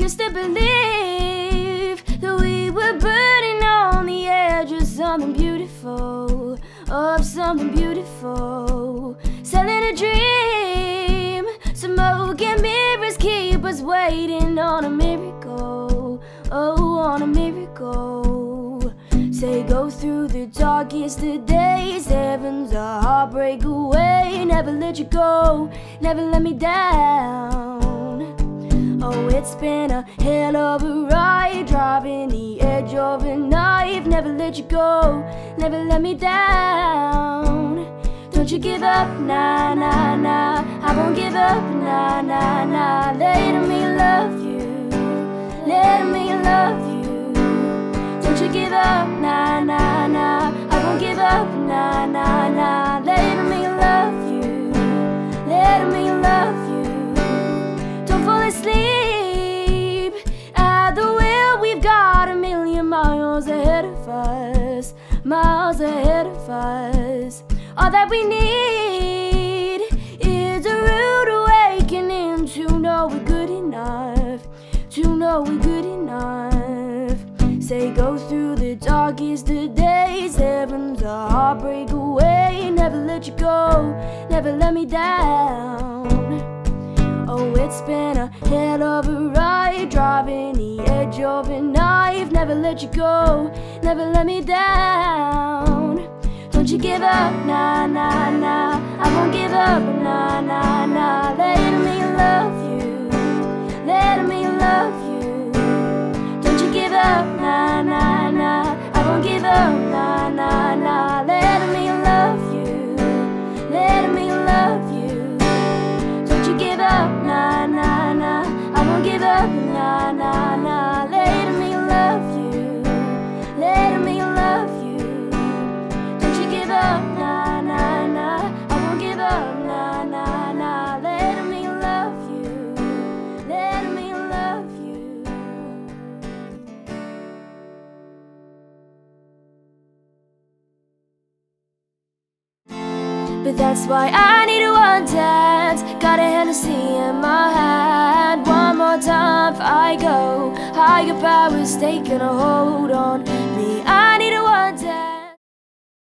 used to believe that we were burning on the edge of something beautiful, of something beautiful. Selling a dream, smoke and mirrors keep us waiting on a miracle, oh, on a miracle. Say go through the darkest of days, heaven's a heartbreak away. Never let you go, never let me down. Oh, it's been a hell of a ride, driving the edge of a knife. Never let you go, never let me down. Don't you give up, nah, nah, nah. I won't give up, nah, nah, nah. Let me love you, let me love you. Don't you give up, nah, miles ahead of us, miles ahead of us. All that we need is a rude awakening to know we're good enough, to know we're good enough. Say go through the darkest of days, heaven's a heartbreak away. Never let you go, never let me down. Oh, it's been a hell of a ride, driving the edge of a knife. Never let you go, never let me down. Don't you give up, nah, nah, nah. I won't give up, nah, nah, nah. Let me love you, let me love you. Don't you give up, nah, nah, nah. I won't give up, nah, nah, nah. Let me love you, let me love you. Don't you give up, nah, nah, nah. I won't give up, nah, nah, But that's why I need one dance. Got a Hennessy in my hand. One more time before I go. Higher powers taking a hold on me. I need a one dance.